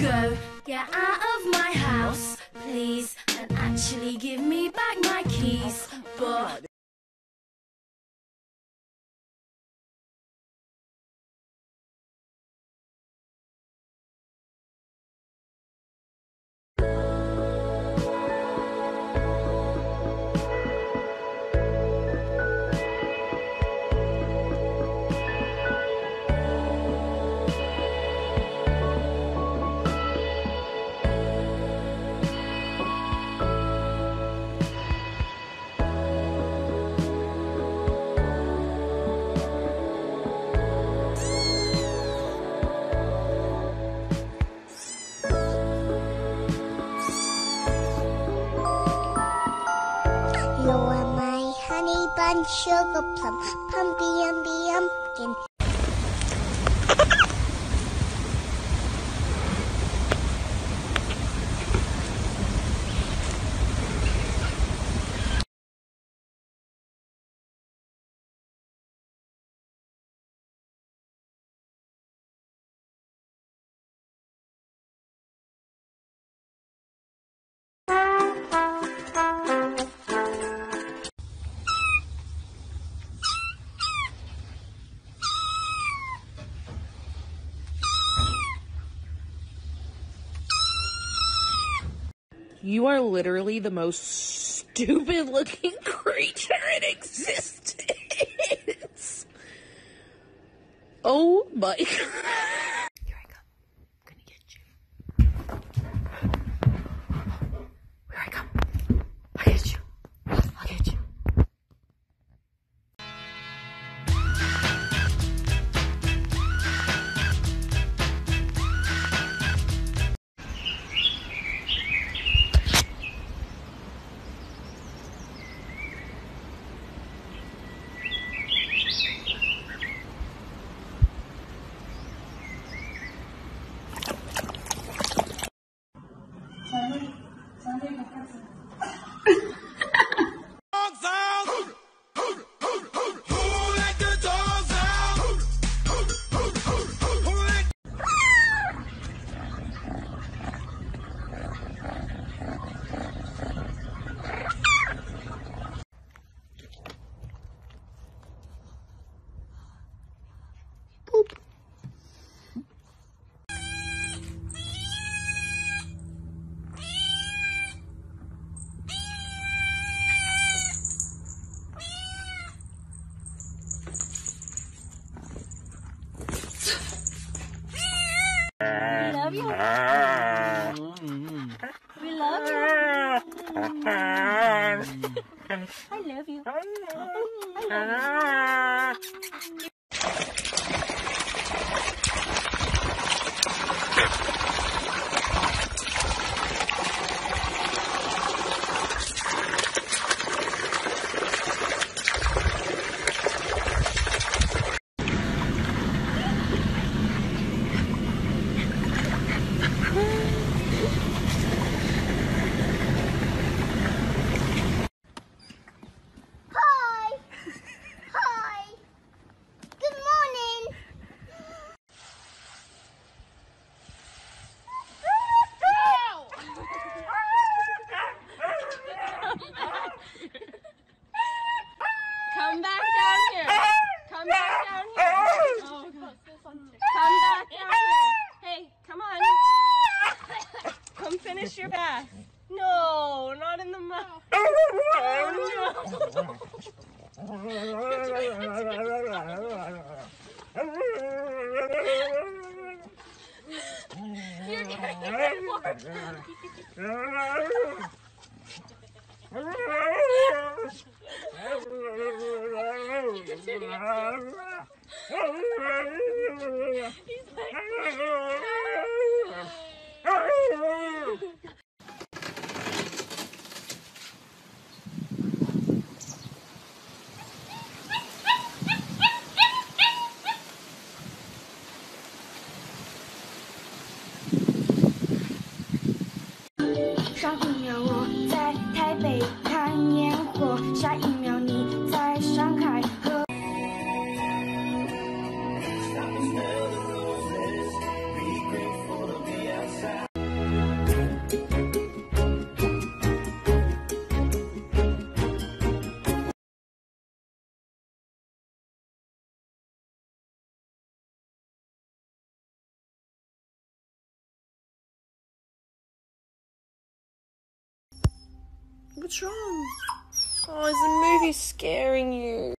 go. Get out of my house, please, and actually give me sugar plum, pumpy umby umpkin. You are literally the most stupid looking creature in existence. Oh my god. Love you. We love you. I love you. I He's like... What's wrong? Oh, is the movie scaring you?